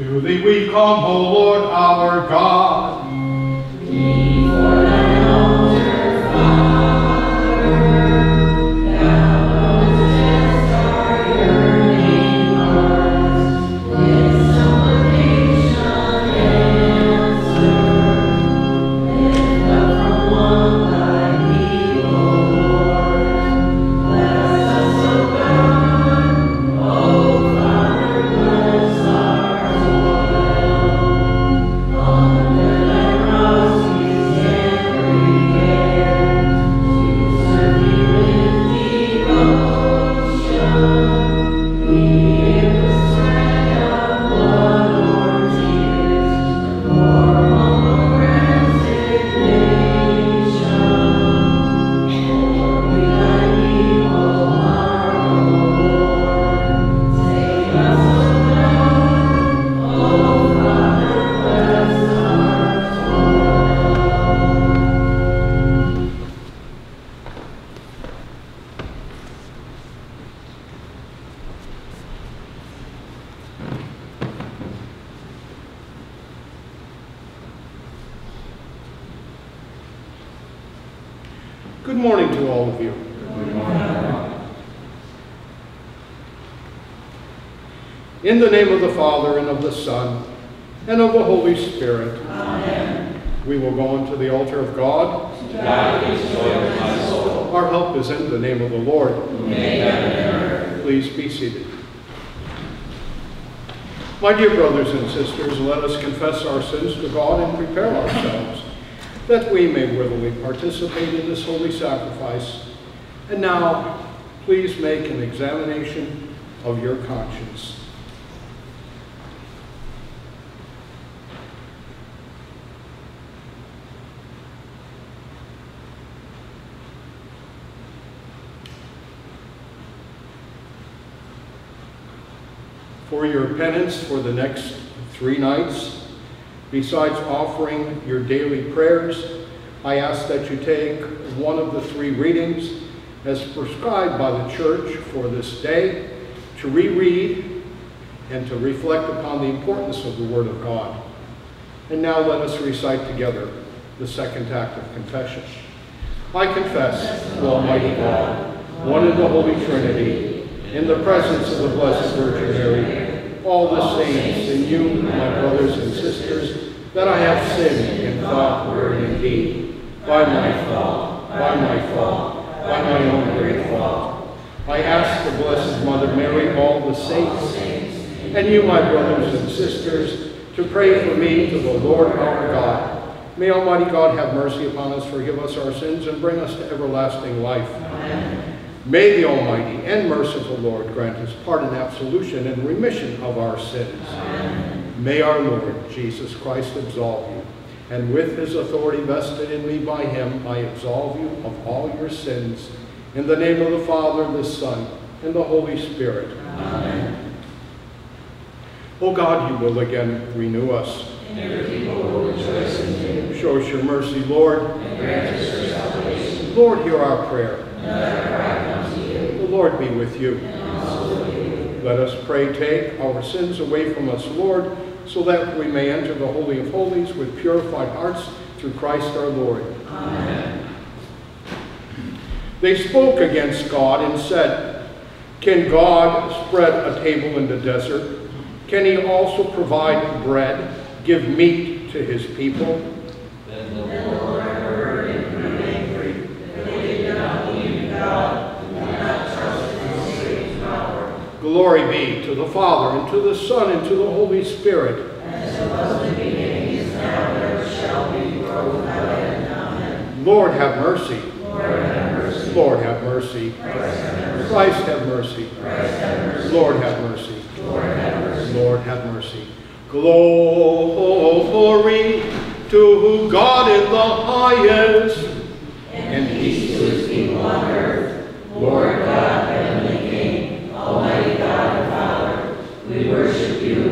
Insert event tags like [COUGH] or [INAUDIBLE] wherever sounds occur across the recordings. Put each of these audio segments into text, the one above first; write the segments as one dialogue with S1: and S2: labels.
S1: To thee we come, O Lord our God. In the name of the Father, and of the Son, and of the Holy Spirit. Amen. We will go into the altar of God. Our help is in the name of the Lord. Please be seated. My dear brothers and sisters, let us confess our sins to God and prepare ourselves that we may worthily participate in this holy sacrifice. And now, please make an examination of your conscience. For your penance for the next three nights, Besides offering your daily prayers, I ask that you take one of the three readings as prescribed by the church for this day to reread and to reflect upon the importance of the Word of God. And now let us recite together the second act of confession. I confess to Almighty God, one in the Holy Trinity, in the presence of the Blessed Virgin Mary, all the saints, and you, my brothers and sisters, that I have sinned in thought, word, and deed, by my fault, by my fault, by my own great fault. I ask the Blessed Mother Mary, all the saints, and you, my brothers and sisters, to pray for me to the Lord our God. May Almighty God have mercy upon us, forgive us our sins, and bring us to everlasting life. Amen. May the Almighty and merciful Lord grant us pardon, absolution, and remission of our sins. Amen. May our Lord Jesus Christ absolve you, and with his authority vested in me by him, I absolve you of all your sins. In the name of the Father, the Son, and the Holy Spirit. Amen. O God, you will again renew us.
S2: And your people will rejoice in you.
S1: Show us your mercy, Lord.
S2: And grant us your salvation.
S1: Lord, hear our prayer.
S2: And let our cry come to you.
S1: The Lord be with you. Let us pray, take our sins away from us, Lord, so that we may enter the Holy of Holies with purified hearts through Christ our Lord.
S2: Amen.
S1: They spoke against God and said, Can God spread a table in the desert? Can he also provide bread, give meat to his people?
S2: Then the Lord heard and grew angry that they did not believe in God and did not trust in his saving power.
S1: Glory be to the Father, and to the Son, and to the Holy Spirit.
S2: As it was in the beginning, is now, and ever shall be, world without end. Amen.
S1: Lord have mercy.
S2: Lord have mercy. Christ have mercy.
S1: Lord have mercy.
S2: Lord have mercy.
S1: Lord have mercy. Glory to God in the highest.
S2: and peace to his people on earth. Lord God, worship you,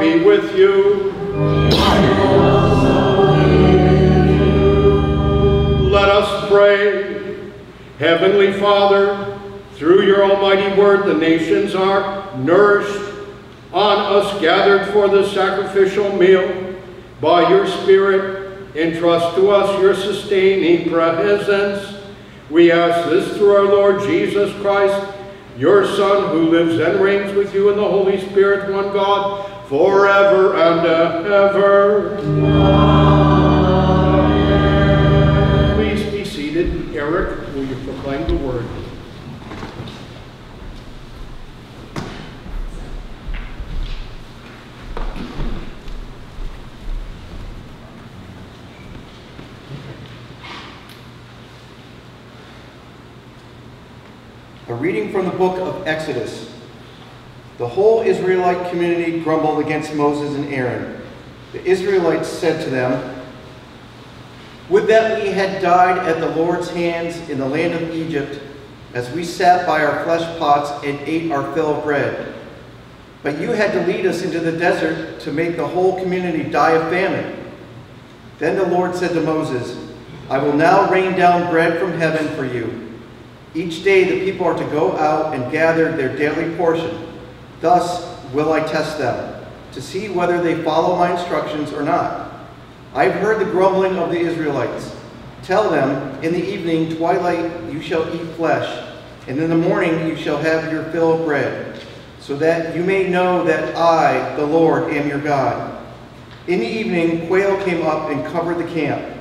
S2: Be with you. Let us pray.
S1: Heavenly Father, through your almighty word, the nations are nourished on us gathered for the sacrificial meal. By your Spirit, entrust to us your sustaining presence. We ask this through our Lord Jesus Christ, your Son, who lives and reigns with you in the Holy Spirit, one God, forever and ever. Please be seated. Eric, will you proclaim the word?
S3: A reading from the book of Exodus. The whole Israelite community grumbled against Moses and Aaron. The Israelites said to them, Would that we had died at the Lord's hands in the land of Egypt, as we sat by our flesh pots and ate our fill of bread. But you had to lead us into the desert to make the whole community die of famine. Then the Lord said to Moses, I will now rain down bread from heaven for you. Each day the people are to go out and gather their daily portion. Thus will I test them, to see whether they follow my instructions or not. I have heard the grumbling of the Israelites. Tell them, in the evening twilight you shall eat flesh, and in the morning you shall have your fill of bread, so that you may know that I, the Lord, am your God. In the evening quail came up and covered the camp.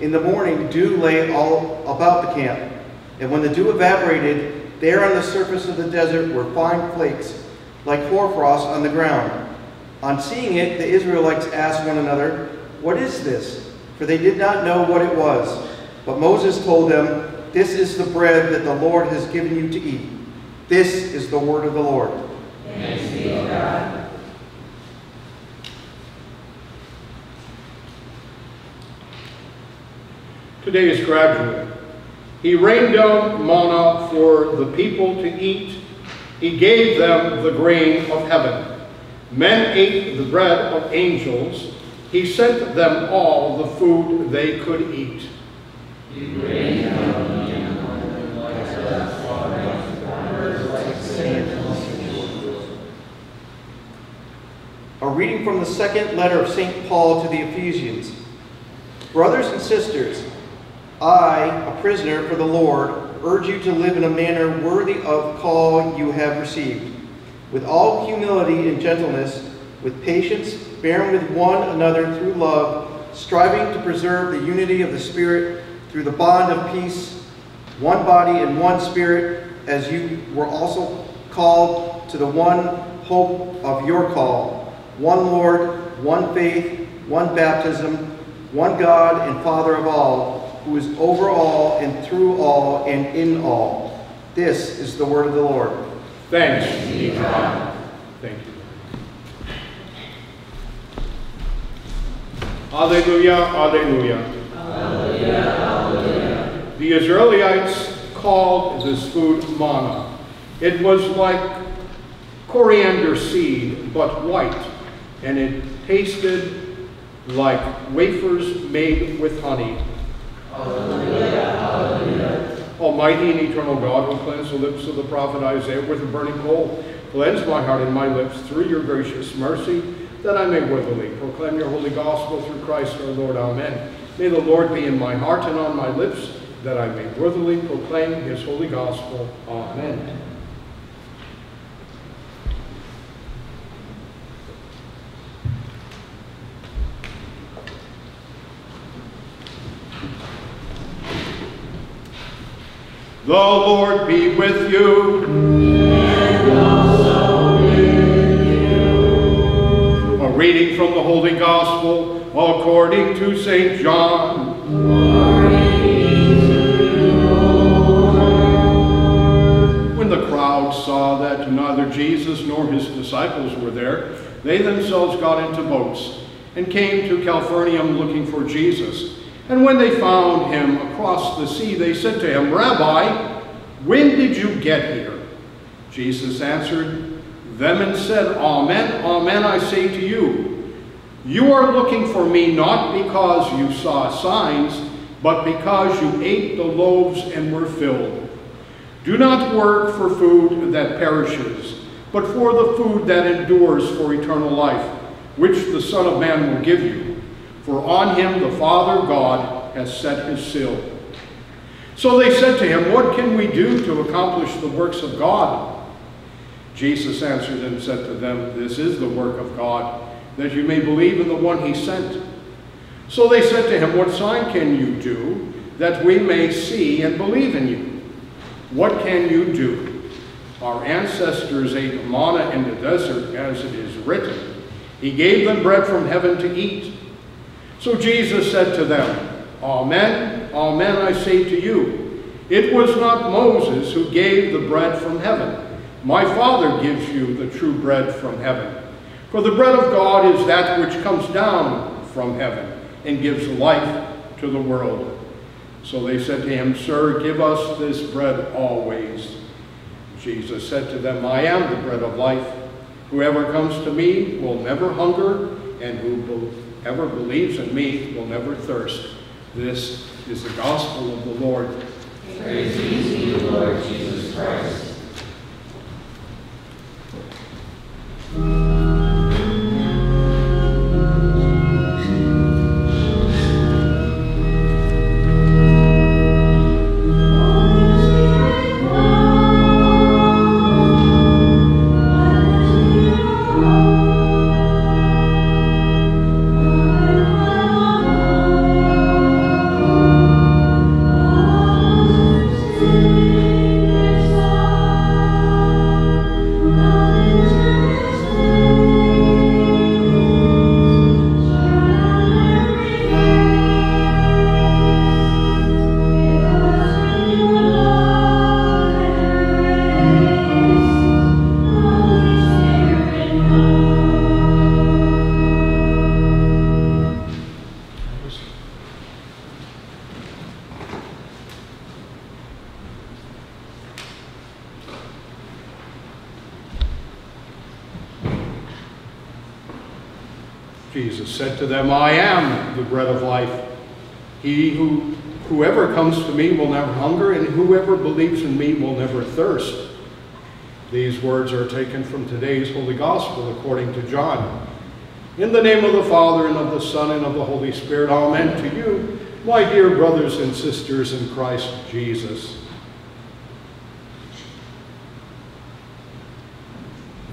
S3: In the morning dew lay all about the camp. And when the dew evaporated, there on the surface of the desert were fine flakes, like hoarfrost on the ground. On seeing it, the Israelites asked one another, What is this? For they did not know what it was. But Moses told them, This is the bread that the Lord has given you to eat. This is the word of the Lord.
S2: Thanks be to God.
S1: Today is gradual. He rained down manna for the people to eat. He gave them the grain of heaven. Men ate the bread of angels. He sent them all the food they could eat.
S3: A reading from the second letter of St. Paul to the Ephesians. Brothers and sisters, I, a prisoner for the Lord, urge you to live in a manner worthy of call you have received, with all humility and gentleness, with patience, bearing with one another through love, striving to preserve the unity of the Spirit through the bond of peace, one body and one Spirit, as you were also called to the one hope of your call, one Lord, one faith, one baptism, one God and Father of all, who is over all and through all and in all. This is the word of the Lord.
S1: Thanks be to God. Thank you. Alleluia, alleluia. The Israelites called this food manna. It was like coriander seed, but white, and it tasted like wafers made with honey. Almighty and eternal God, who cleansed the lips of the prophet Isaiah with a burning coal, cleanse my heart and my lips through your gracious mercy, that I may worthily proclaim your holy gospel through Christ our Lord. Amen. May the Lord be in my heart and on my lips, that I may worthily proclaim his holy gospel. Amen. The Lord be with you. And also with you. A reading from the Holy Gospel according to St. John. When the crowd saw that neither Jesus nor his disciples were there, they themselves got into boats and came to Capernaum looking for Jesus. And when they found him across the sea, they said to him, Rabbi, when did you get here? Jesus answered them and said, Amen, amen, I say to you, you are looking for me not because you saw signs, but because you ate the loaves and were filled. Do not work for food that perishes, but for the food that endures for eternal life, which the Son of Man will give you. For on him the Father God has set his seal. So they said to him, What can we do to accomplish the works of God? Jesus answered and said to them, This is the work of God, that you may believe in the one he sent. So they said to him, What sign can you do that we may see and believe in you? What can you do? Our ancestors ate manna in the desert, as it is written. He gave them bread from heaven to eat. So Jesus said to them, Amen, amen, I say to you, it was not Moses who gave the bread from heaven. My Father gives you the true bread from heaven. For the bread of God is that which comes down from heaven and gives life to the world. So they said to him, Sir, give us this bread always. Jesus said to them, I am the bread of life. Whoever comes to me will never hunger, and whoever believes in me will never thirst. This is the gospel of the Lord.
S2: Praise to you, Lord Jesus Christ.
S1: Words are taken from today's Holy Gospel according to John. In the name of the Father, and of the Son, and of the Holy Spirit, amen to you, my dear brothers and sisters in Christ Jesus.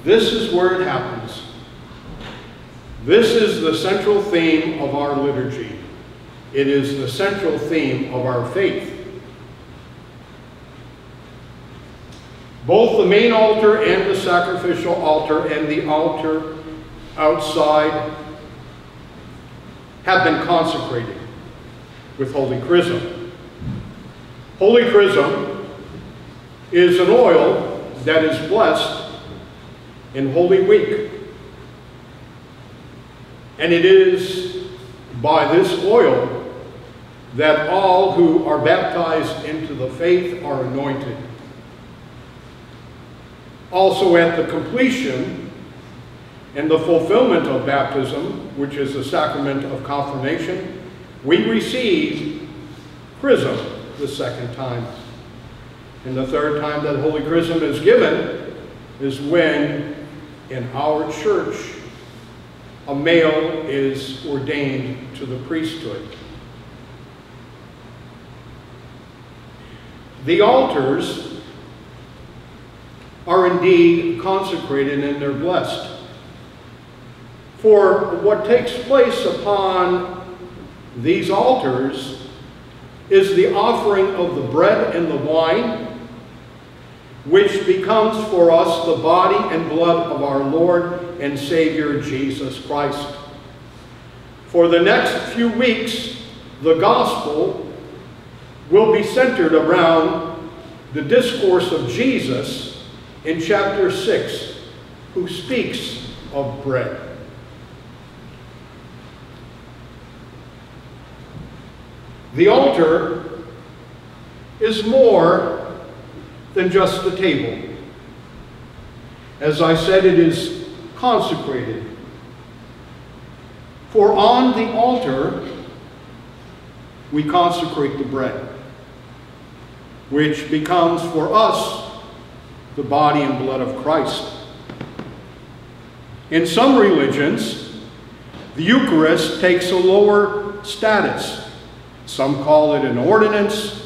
S1: This is where it happens. This is the central theme of our liturgy. It is the central theme of our faith. Both the main altar and the sacrificial altar and the altar outside have been consecrated with holy chrism. Holy chrism is an oil that is blessed in Holy Week. And it is by this oil that all who are baptized into the faith are anointed. Also at the completion and the fulfillment of baptism, which is the sacrament of confirmation, we receive chrism the second time. And the third time that Holy Chrism is given is when in our church a male is ordained to the priesthood. The altars are indeed consecrated and they're blessed. For what takes place upon these altars is the offering of the bread and the wine, which becomes for us the body and blood of our Lord and Savior Jesus Christ. For the next few weeks, the gospel will be centered around the discourse of Jesus in chapter 6, who speaks of bread. The altar is more than just the table. As I said, it is consecrated. For on the altar we consecrate the bread, which becomes for us the body and blood of Christ. In some religions, the Eucharist takes a lower status. Some call it an ordinance,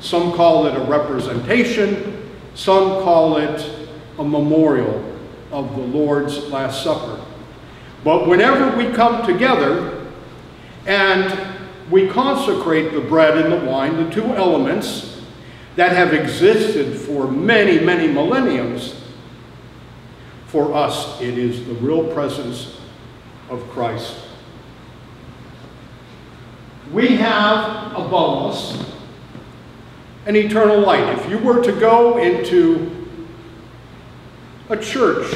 S1: some call it a representation, some call it a memorial of the Lord's Last Supper. But whenever we come together and we consecrate the bread and the wine, the two elements that have existed for many, many millenniums, for us it is the real presence of Christ. We have above us an eternal light. If you were to go into a church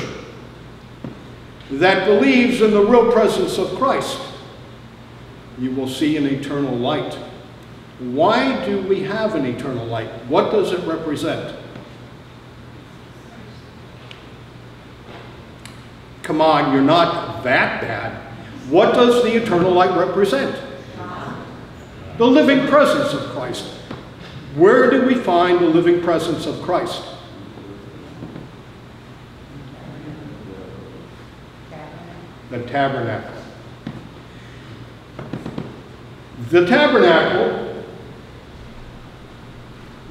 S1: that believes in the real presence of Christ, you will see an eternal light. Why do we have an eternal light? What does it represent? Come on, you're not that bad. What does the eternal light represent? The living presence of Christ. Where do we find the living presence of Christ? The tabernacle. The tabernacle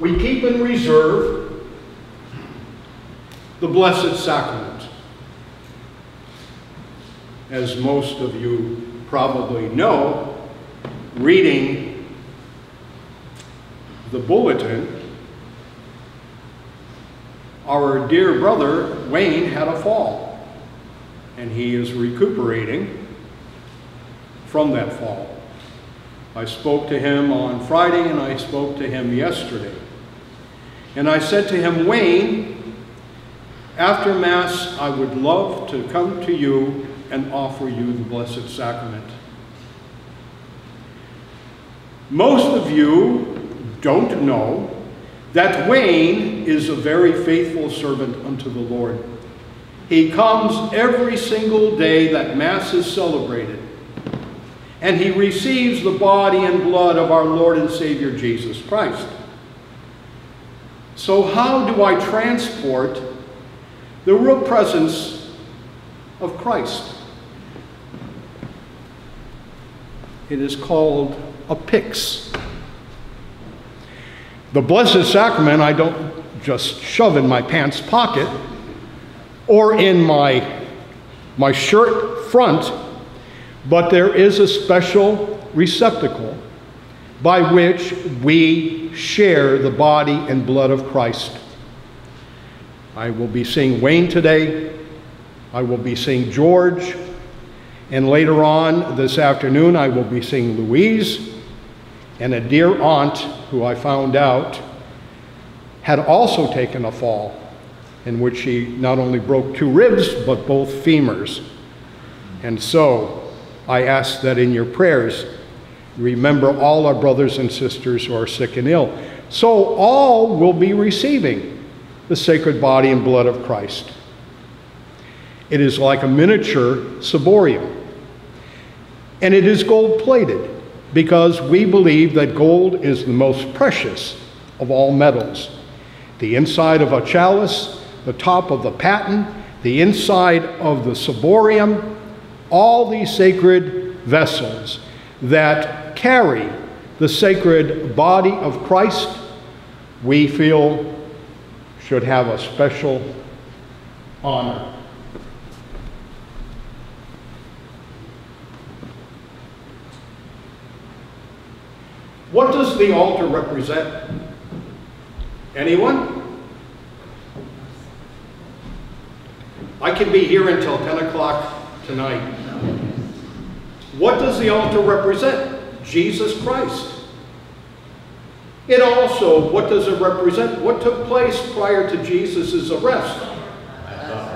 S1: we keep in reserve the Blessed Sacrament. As most of you probably know, reading the bulletin, our dear brother Wayne had a fall, and he is recuperating from that fall. I spoke to him on Friday and I spoke to him yesterday. And I said to him, Wayne, after Mass, I would love to come to you and offer you the Blessed Sacrament. Most of you don't know that Wayne is a very faithful servant unto the Lord. He comes every single day that Mass is celebrated and he receives the body and blood of our Lord and Savior Jesus Christ. So, how do I transport the real presence of Christ? It is called a pyx. The Blessed Sacrament I don't just shove in my pants pocket or in my, my shirt front but there is a special receptacle by which we share the body and blood of Christ. I will be seeing Wayne today. I will be seeing George. And later on this afternoon, I will be seeing Louise and a dear aunt who I found out had also taken a fall in which she not only broke two ribs, but both femurs. And so, I ask that in your prayers, remember all our brothers and sisters who are sick and ill. So all will be receiving the sacred body and blood of Christ. It is like a miniature ciborium. And it is gold plated because we believe that gold is the most precious of all metals. The inside of a chalice, the top of the paten, the inside of the ciborium, all these sacred vessels that carry the sacred body of Christ, we feel should have a special honor. What does the altar represent? Anyone? I can be here until 10 o'clock tonight. What does the altar represent? Jesus Christ. It also, what does it represent? What took place prior to Jesus' arrest?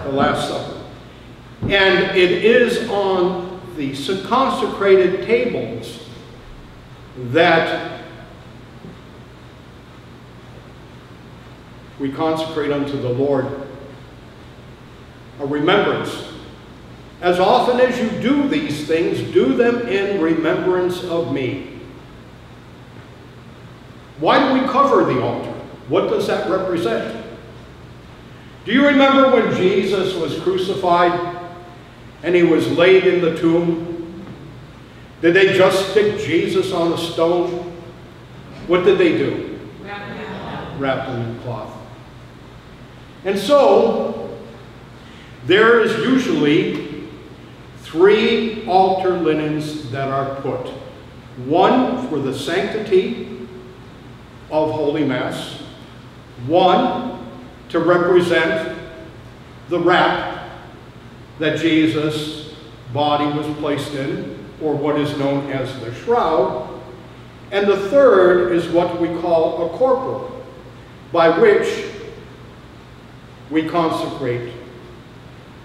S1: The Last Supper. And it is on the consecrated tables that we consecrate unto the Lord a remembrance as often as you do these things, do them in remembrance of me. Why do we cover the altar? What does that represent? Do you remember when Jesus was crucified and he was laid in the tomb? Did they just stick Jesus on a stone? What did they do? Wrap him in cloth. And so, there is usually three altar linens that are put. One for the sanctity of Holy Mass, one to represent the wrap that Jesus' body was placed in, or what is known as the shroud, and the third is what we call a corporal, by which we consecrate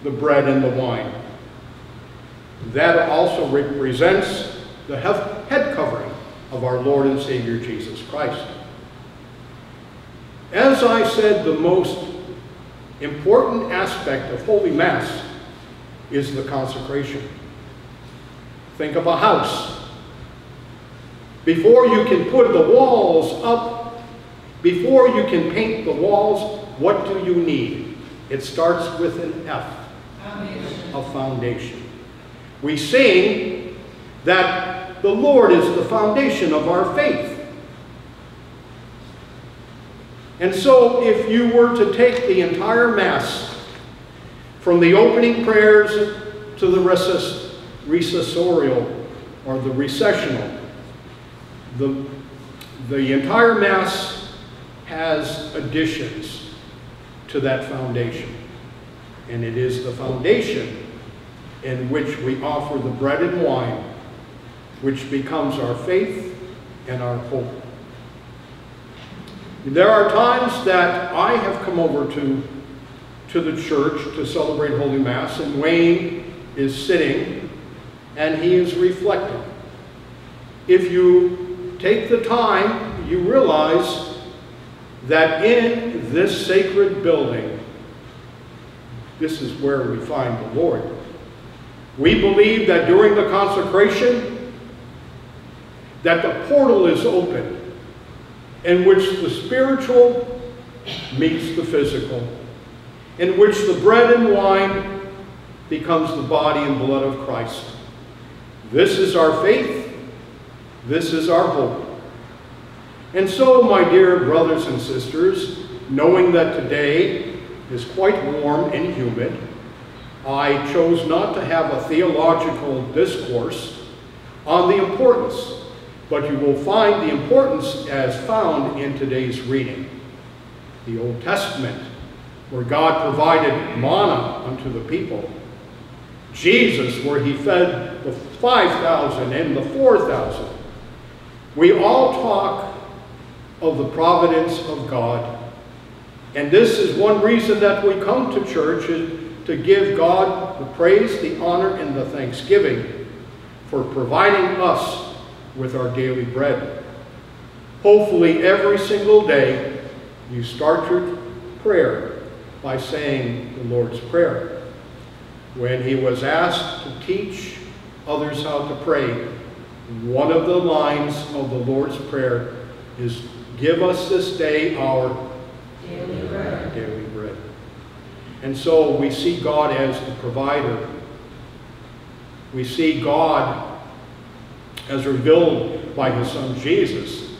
S1: the bread and the wine. That also represents the head covering of our Lord and Savior Jesus Christ. As I said, the most important aspect of Holy Mass is the consecration. Think of a house. Before you can put the walls up, before you can paint the walls, what do you need? It starts with an F, foundation. a foundation. We sing that the Lord is the foundation of our faith. And so if you were to take the entire Mass, from the opening prayers to the recess, recessorial or the recessional, the, the entire Mass has additions to that foundation. And it is the foundation in which we offer the bread and wine, which becomes our faith and our hope. There are times that I have come over to, to the church to celebrate Holy Mass, and Wayne is sitting and he is reflecting. If you take the time, you realize that in this sacred building, this is where we find the Lord. We believe that during the consecration, that the portal is open in which the spiritual meets the physical, in which the bread and wine becomes the body and blood of Christ. This is our faith. This is our hope. And so, my dear brothers and sisters, knowing that today is quite warm and humid, I chose not to have a theological discourse on the importance but you will find the importance as found in today's reading. The Old Testament, where God provided manna unto the people. Jesus, where he fed the 5,000 and the 4,000. We all talk of the providence of God. And this is one reason that we come to church to give God the praise, the honor, and the thanksgiving for providing us with our daily bread. Hopefully, every single day, you start your prayer by saying the Lord's Prayer. When he was asked to teach others how to pray, one of the lines of the Lord's Prayer is, Give us this day our
S2: daily bread.
S1: daily bread. And so we see God as the provider. We see God as revealed by his son Jesus,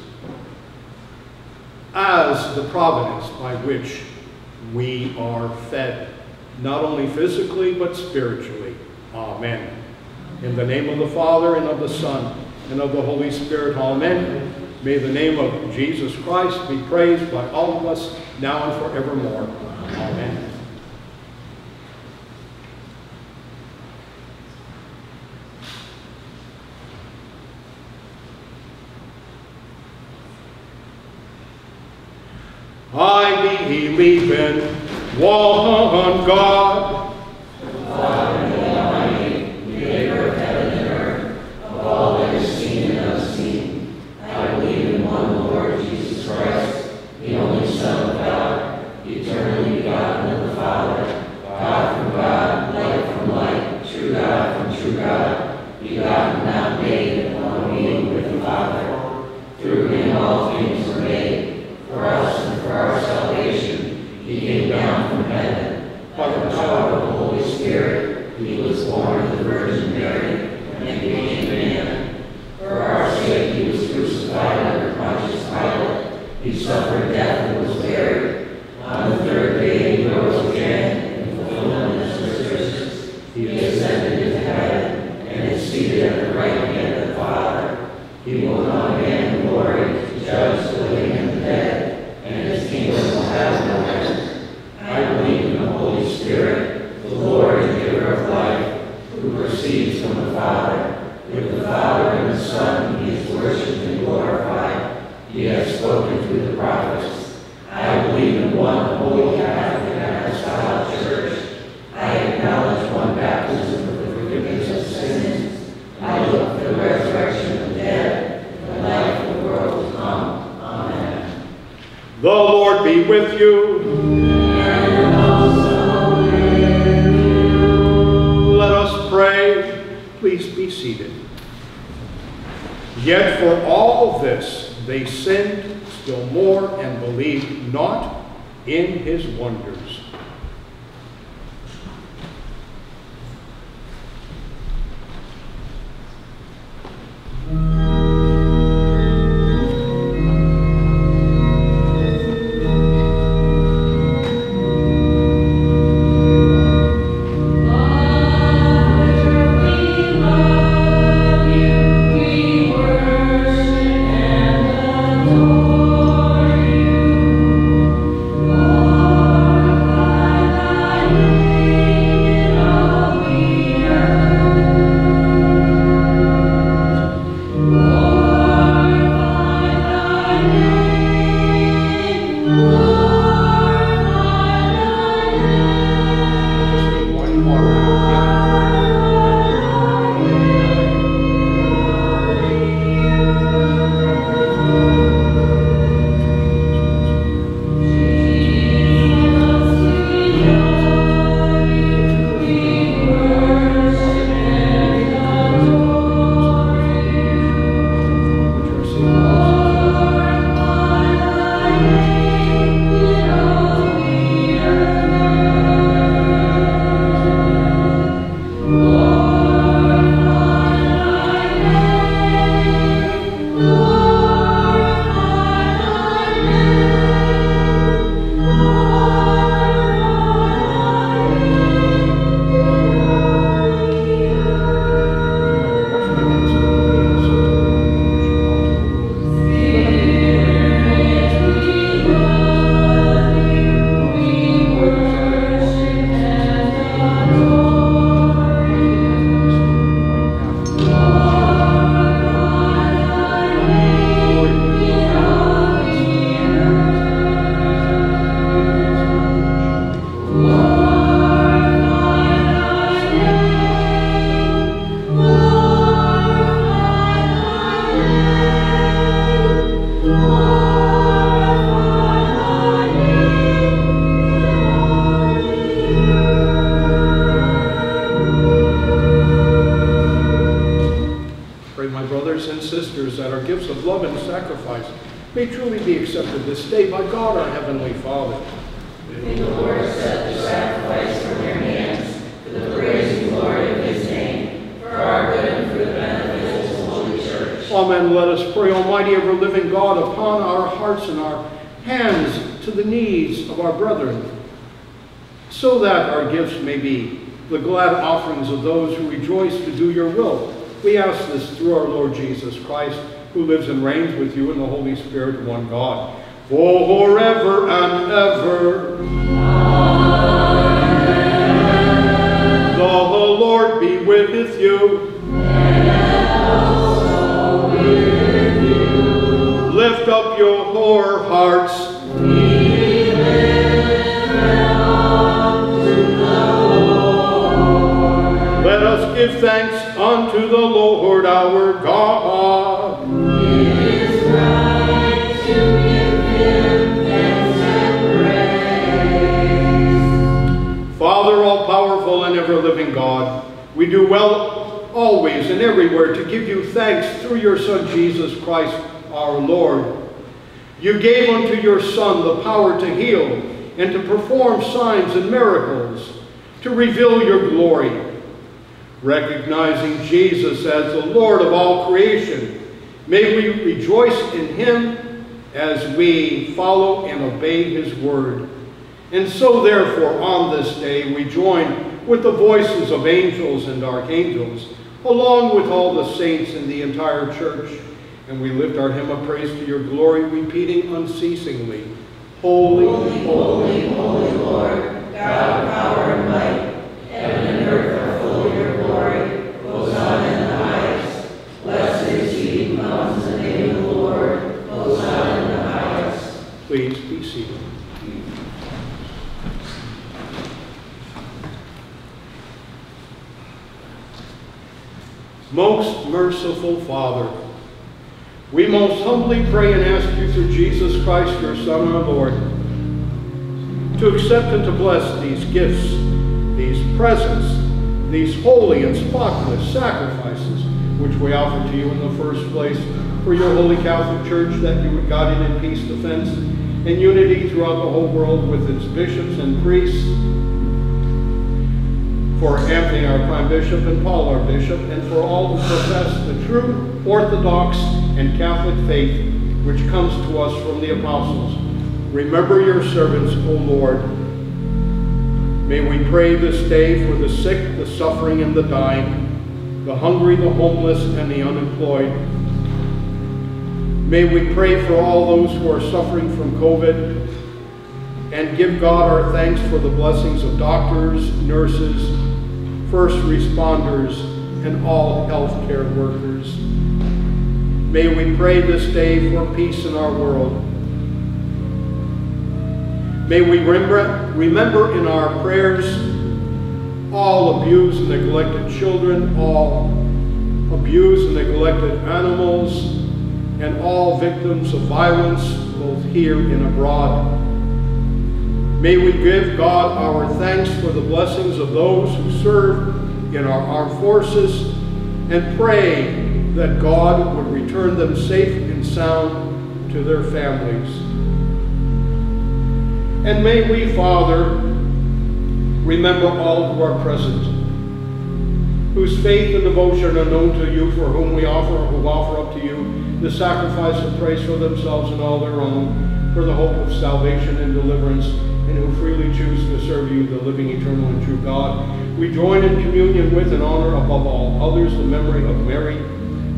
S1: as the providence by which we are fed, not only physically, but spiritually. Amen. In the name of the Father, and of the Son, and of the Holy Spirit. Amen. May the name of Jesus Christ be praised by all of us, now and forevermore. Amen. I believe in one God. They sinned still more and believed not in his wonders. reigns with you in the Holy Spirit, one God, for forever and ever. your Son Jesus Christ our Lord. You gave unto your Son the power to heal and to perform signs and miracles, to reveal your glory. Recognizing Jesus as the Lord of all creation, may we rejoice in him as we follow and obey his word. And so therefore on this day we join with the voices of angels and archangels, along with all the saints in the entire church, and we lift our hymn of praise to your glory, repeating unceasingly, Holy,
S2: Holy, holy, holy Lord, God of power and might, heaven and earth are full of your glory. Hosanna in the highest. Blessed is he who comes in the name of the Lord. Hosanna in the highest.
S1: please be seated. Most merciful Father, we most humbly pray and ask you through Jesus Christ, your Son, our Lord, to accept and to bless these gifts, these presents, these holy and spotless sacrifices, which we offer to you in the first place for your holy Catholic Church, that you would guide it in peace, defense, and unity throughout the whole world with its bishops and priests, for Anthony, our Prime Bishop, and Paul, our Bishop, and for all who profess the true Orthodox and Catholic faith which comes to us from the apostles. Remember your servants, O Lord. May we pray this day for the sick, the suffering, and the dying, the hungry, the homeless, and the unemployed. May we pray for all those who are suffering from COVID and give God our thanks for the blessings of doctors, nurses, first responders, and all healthcare workers. May we pray this day for peace in our world. May we remember, remember in our prayers all abused and neglected children, all abused and neglected animals, and all victims of violence, both here and abroad. May we give God our thanks for the blessings of those who serve in our armed forces and pray that God would return them safe and sound to their families. And may we, Father, remember all who are present, whose faith and devotion are known to you, for whom we offer, who offer up to you the sacrifice of praise for themselves and all their own, for the hope of salvation and deliverance, and who freely choose to serve you, the living, eternal, and true God. We join in communion with and honor above all others the memory of Mary,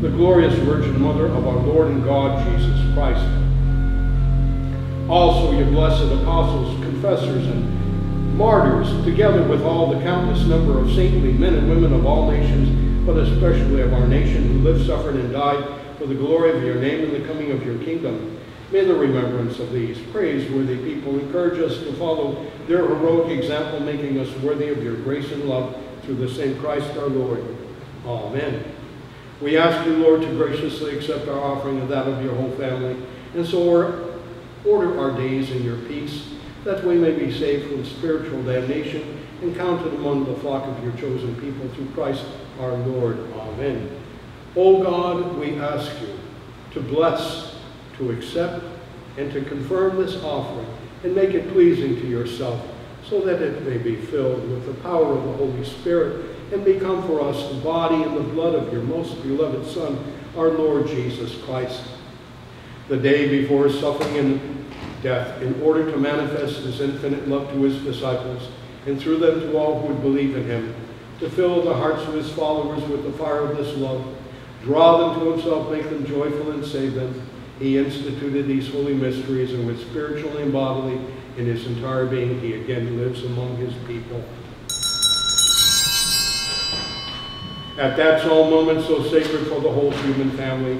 S1: the glorious Virgin Mother of our Lord and God, Jesus Christ. Also, your blessed apostles, confessors, and martyrs, together with all the countless number of saintly men and women of all nations, but especially of our nation, who lived, suffered, and died for the glory of your name and the coming of your kingdom. May the remembrance of these praiseworthy people encourage us to follow their heroic example, making us worthy of your grace and love through the same Christ our Lord. Amen. We ask you, Lord, to graciously accept our offering and that of your whole family, and so order our days in your peace, that we may be saved from spiritual damnation and counted among the flock of your chosen people through Christ our Lord. Amen. O God, we ask you to bless, to accept, and to confirm this offering, and make it pleasing to yourself, so that it may be filled with the power of the Holy Spirit, and become for us the body and the blood of your most beloved Son, our Lord Jesus Christ. The day before suffering and death, in order to manifest his infinite love to his disciples, and through them to all who would believe in him, to fill the hearts of his followers with the fire of this love, draw them to himself, make them joyful, and save them. He instituted these holy mysteries, and with spiritual and bodily, in his entire being, he again lives among his people. At that solemn moment, so sacred for the whole human family,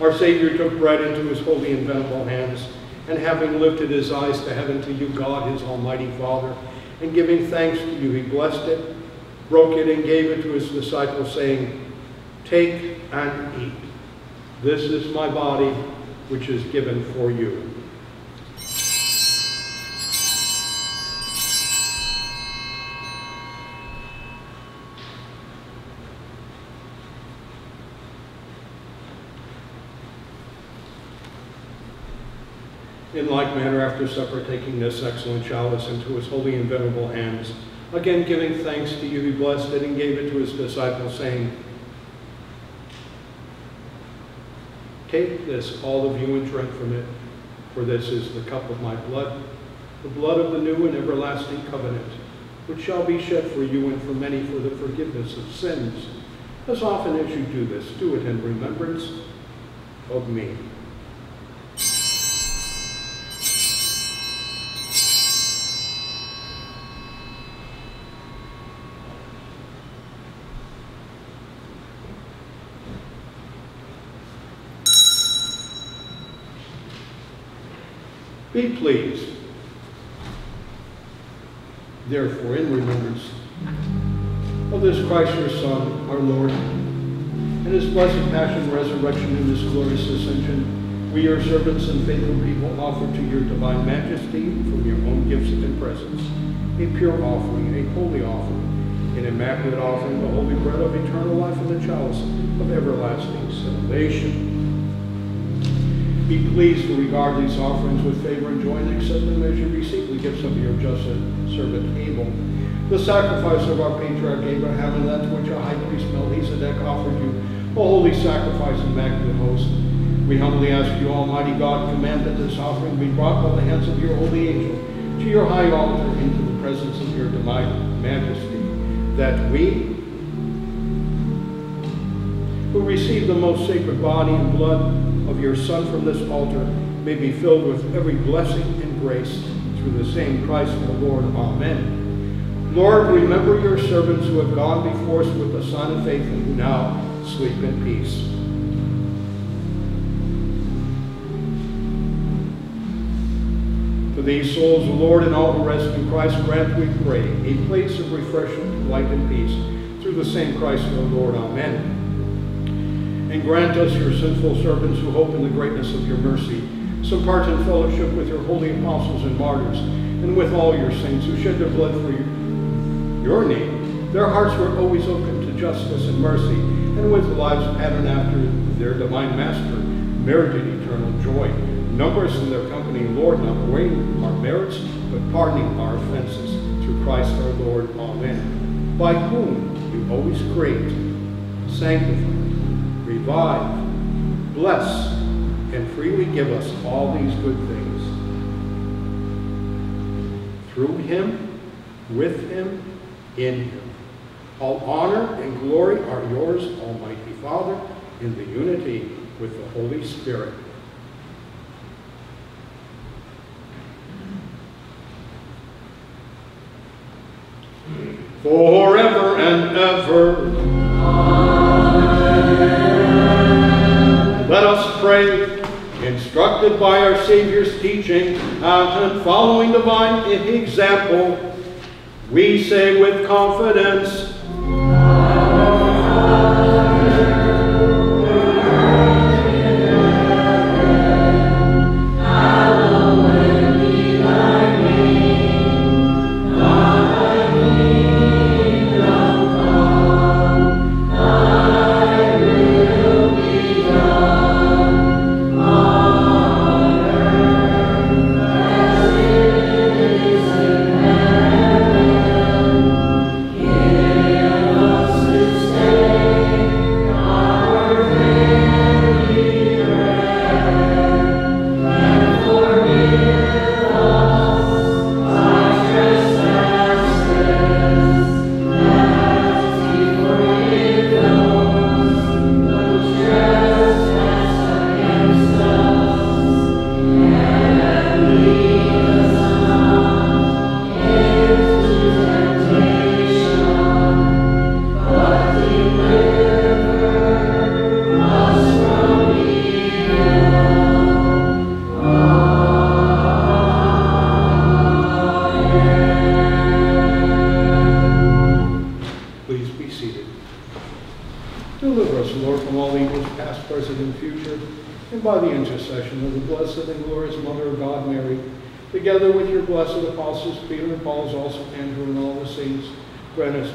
S1: our Savior took bread into his holy and venerable hands, and having lifted his eyes to heaven to you, God, his almighty Father, and giving thanks to you, he blessed it, broke it, and gave it to his disciples, saying, Take and eat. This is my body, which is given for you. In like manner, after supper, taking this excellent chalice into his holy and venerable hands, again giving thanks to you, he blessed it and gave it to his disciples, saying, Take this, all of you, and drink from it, For this is the cup of my blood, the blood of the new and everlasting covenant, which shall be shed for you and for many for the forgiveness of sins. As often as you do this, do it in remembrance of me. Be pleased, therefore, in remembrance of this Christ your Son, our Lord, and his blessed passion, resurrection, and his glorious ascension, we, your servants and faithful people, offer to your divine majesty from your own gifts and presents a pure offering, a holy offering, an immaculate offering, the holy bread of eternal life and the chalice of everlasting salvation. Be pleased to regard these offerings with favor and joy and accept them as you receive the gifts of your just servant Abel. The sacrifice of our patriarch Abraham and that which our high priest Melchizedek offered you, a holy sacrifice and back to the host. We humbly ask you, Almighty God, command that this offering be brought by the hands of your holy angel to your high altar into the presence of your divine majesty, that we, who receive the most sacred body and blood of your Son from this altar may be filled with every blessing and grace through the same Christ the Lord. Amen. Lord, remember your servants who have gone before us with the sign of faith and who now sleep in peace. For these souls, Lord, and all who rest in Christ, grant, we pray, a place of refreshment, light, and peace through the same Christ our Lord. Amen and grant us, your sinful servants who hope in the greatness of your mercy, some part in fellowship with your holy apostles and martyrs, and with all your saints who shed their blood for your, your name. Their hearts were always open to justice and mercy, and with lives patterned after their divine master, merited eternal joy. Numbers in their company, Lord, not weighing our merits, but pardoning our offenses. Through Christ our Lord. Amen. By whom you always create, sanctify, revive, bless, and freely give us all these good things. Through him, with him, in him. All honor and glory are yours, Almighty Father, in the unity with the Holy Spirit. Forever and ever. Amen. Pray, instructed by our Savior's teaching uh, and following divine example, we say with confidence,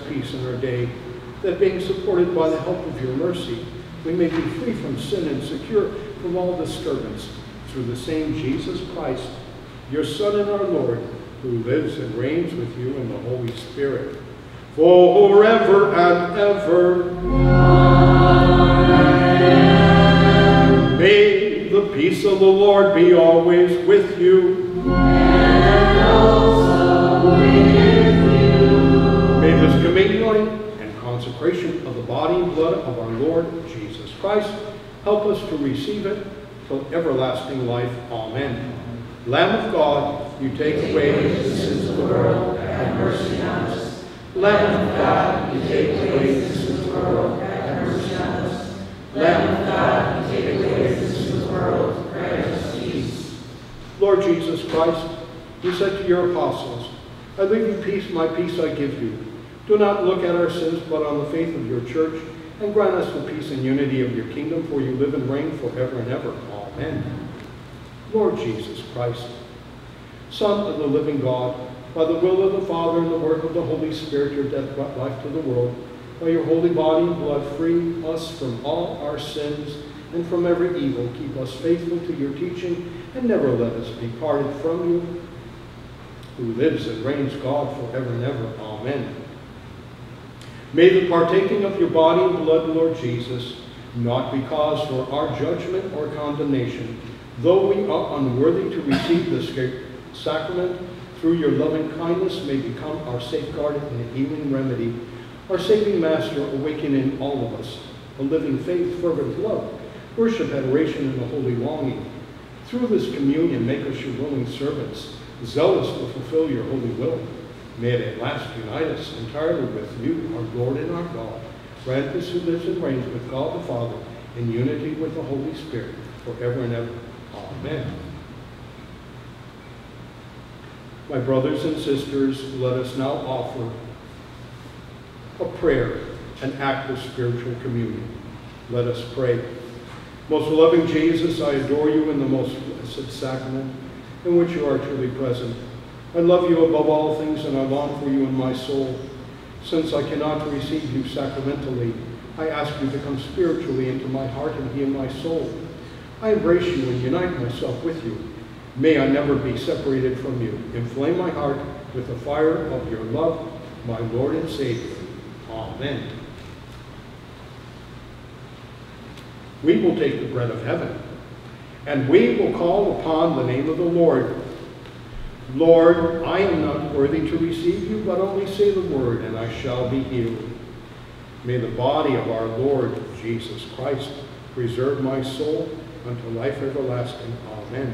S1: forever that being supported by the help of your mercy we may be free from sin and secure from all disturbance through the same Jesus Christ your Son and our Lord who lives and reigns with you.
S2: In the Holy Spirit for forever and also with you.
S1: This communion and consecration of the body and blood of our Lord Jesus Christ help us to receive it for everlasting life. Amen. Lamb of God, you take away the sins of the world, have mercy on us. Lamb of God, you take away the sins of the world, have mercy on us. Lamb of God, you take away the sins of the world, grant us peace. Lord Jesus Christ, you said to your apostles, I leave you peace, my peace I give you. Do not look at our sins, but on the faith of your church, and grant us the peace and unity of your kingdom, for you live and reign forever and ever. Amen. Lord Jesus Christ, Son of the living God, by the will of the Father and the work of the Holy Spirit, your death brought life to the world. By your holy body and blood, free us from all our sins and from every evil. Keep us faithful to your teaching, and never let us be parted from you, who lives and reigns God forever and ever. Amen. May the partaking of your body and blood, Lord Jesus, not be cause for our judgment or condemnation, though we are unworthy to receive this sacrament, through your loving kindness may become our safeguard and healing remedy, our saving master, awaken in all of us a living faith, fervent love, worship, adoration, and a holy longing. Through this communion, make us your willing servants, zealous to fulfill your holy will. May it at last unite us entirely with you, our Lord and our God. Grant this who lives and reigns with God the Father in unity with the Holy Spirit, forever and ever. Amen. My brothers and sisters, let us now offer a prayer, an act of spiritual communion. Let us pray. Most loving Jesus, I adore you in the most blessed sacrament in which you are truly present. I love you above all things and I long for you in my soul. Since I cannot receive you sacramentally, I ask you to come spiritually into my heart and heal my soul. I embrace you and unite myself with you. May I never be separated from you. Inflame my heart with the fire of your love, my Lord and Savior. Amen. We will take the bread of heaven, and we will call upon the name of the Lord. Lord, I am not worthy to receive you, but only say the word, and I shall be healed. May the body of our Lord Jesus Christ preserve my soul unto life everlasting. Amen.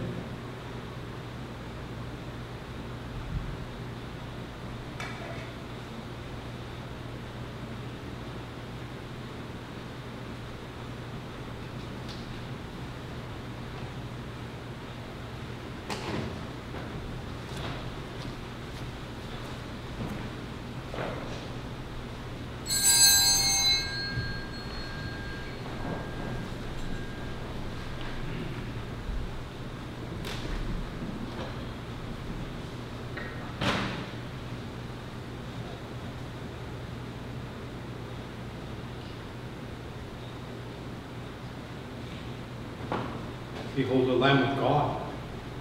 S1: Behold the Lamb of God.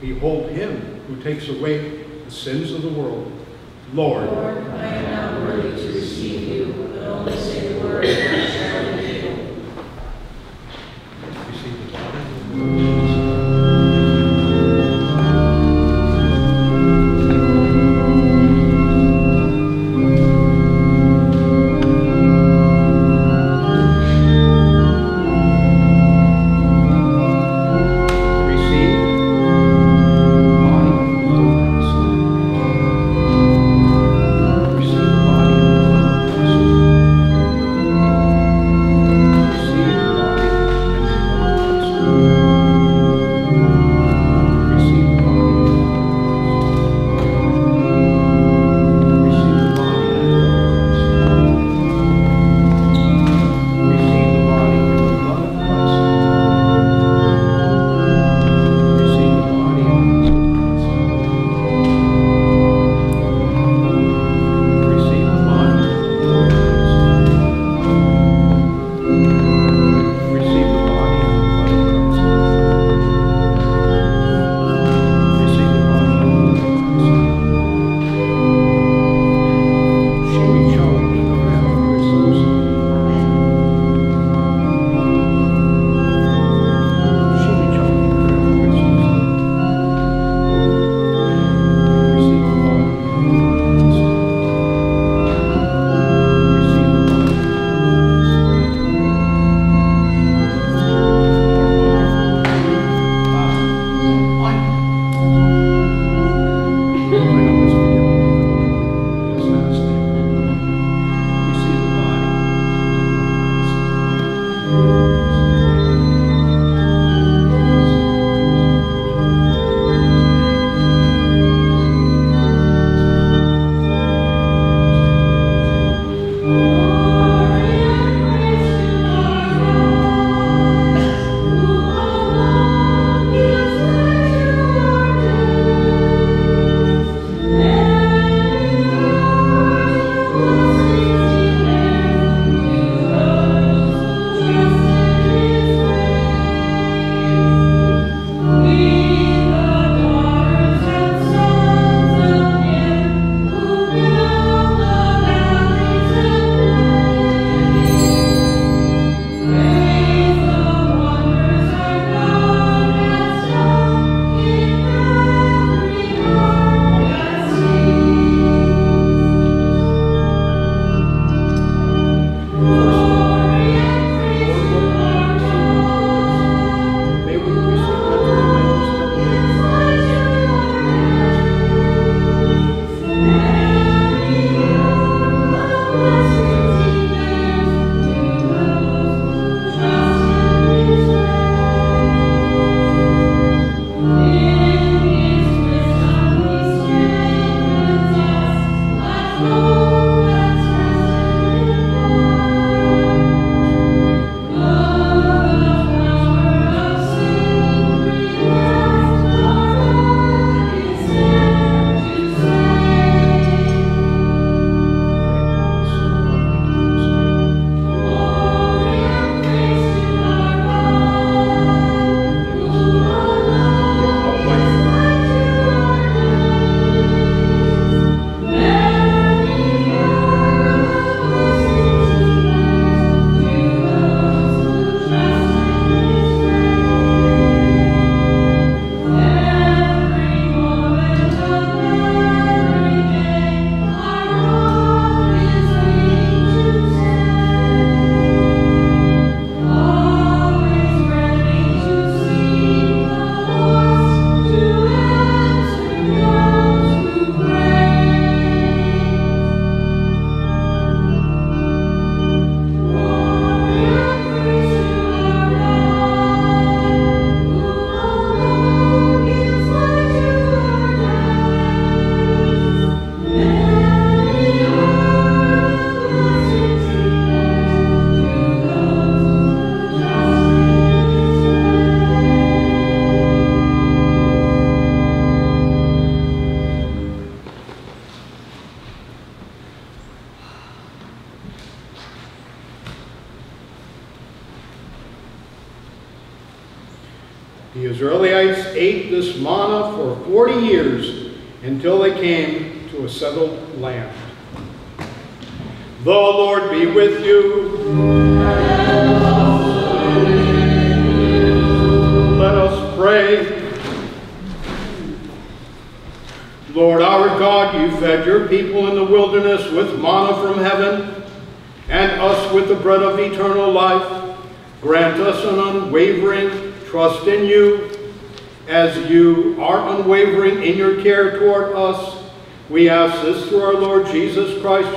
S1: Behold him who takes away the sins of the world. Lord,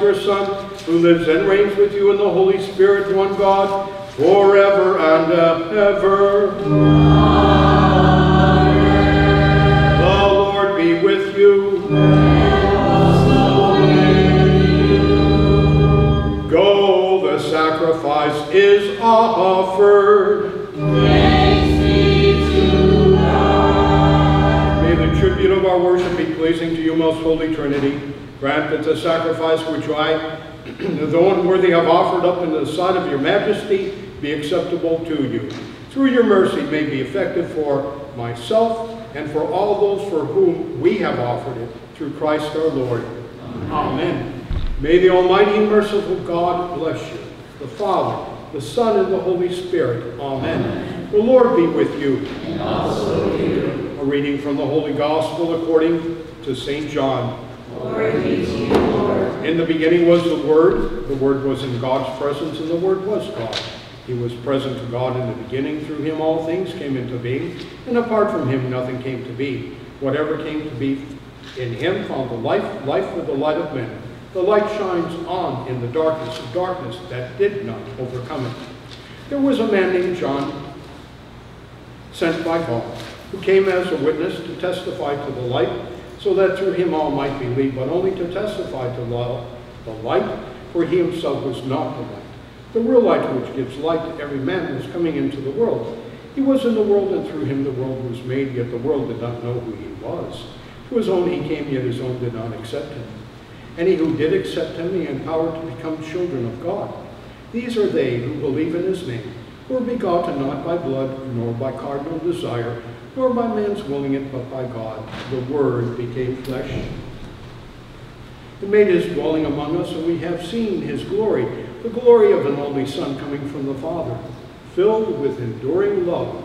S1: your Son, who lives and reigns with you in the Holy Spirit, one God, forever and ever. The Lord be with you. Go, the sacrifice is offered. May the tribute of our worship be pleasing to you, most holy Trinity. Grant that the sacrifice which I, [CLEARS THROAT] though unworthy, have offered up in the sight of your majesty, be acceptable to you. Through your mercy may be effective for myself and for all those for whom we have offered it, through Christ our Lord. Amen. May the Almighty and merciful God bless you, the Father, the Son, and the Holy Spirit. Amen. The Lord be with you.
S2: And also with you.
S1: A reading from the Holy Gospel according to St. John. In the beginning was the Word, the Word was in God's presence, and the Word was God. He was present to God in the beginning. Through him all things came into being, and apart from him nothing came to be. Whatever came to be in him found the life, life with the light of men. The light shines on in the darkness, the darkness that did not overcome it. There was a man named John, sent by God, who came as a witness to testify to the light, so that through him all might believe, but only to testify to the light, for he himself was not the light. The real light which gives light to every man was coming into the world. He was in the world, and through him the world was made, yet the world did not know who he was. To his own he came, yet his own did not accept him. Any who did accept him, he empowered to become children of God. These are they who believe in his name, who are begotten not by blood, nor by cardinal desire, nor by man's willing it, but by God. The Word became flesh and made his dwelling among us, and we have seen his glory, the glory of an only Son coming from the Father, filled with enduring love.